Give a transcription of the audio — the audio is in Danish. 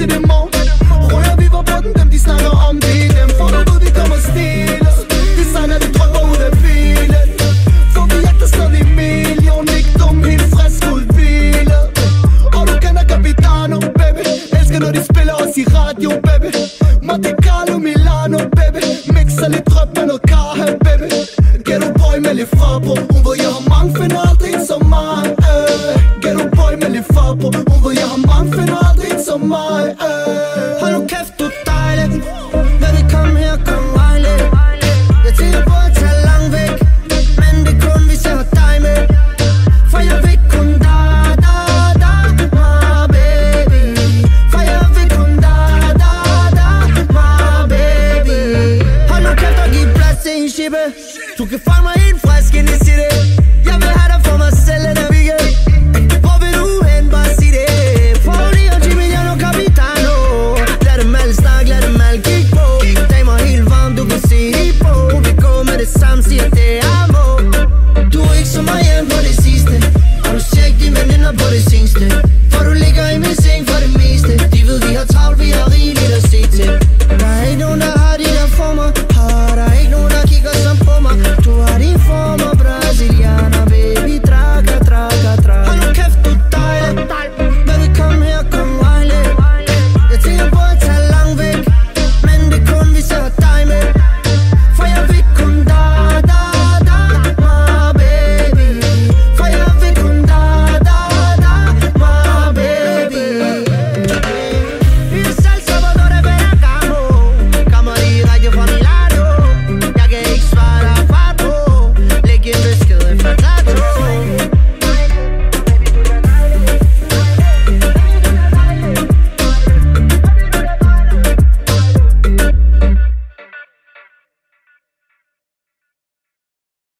til det morgen Rører vi var på den, dem de snakker om det er dem. For du ved, vi kommer stille. Designer det drømmer ud af bilen For vi jagter stadig million Ikke dum, helt frisk ud hvile Og du kender Capitano, baby. Elsker når de spiller os i radio, baby. Monte Carlo, Milano, baby. Mixer lidt drøb med noget karha, baby. Ghetto boy med lidt farbro Hun ved, jeg har mange, finder aldrig så som. Øh. Ghetto boy med lidt farbro Hun ved, jeg har mange, finder som mig øh. Hold nu kæft, du er dejlig. Hvad vil komme her, kom mig lidt Jeg tænker på at tage langt væk Men det er kun, hvis jeg har dig med. For jeg vil kun dig, dig, dig mig, baby. For jeg vil kun dig, dig, dig mig, baby. Hold nu kæft og giv plads til en chippe Du kan fange mig en frisk ind i city Jeg vil have dig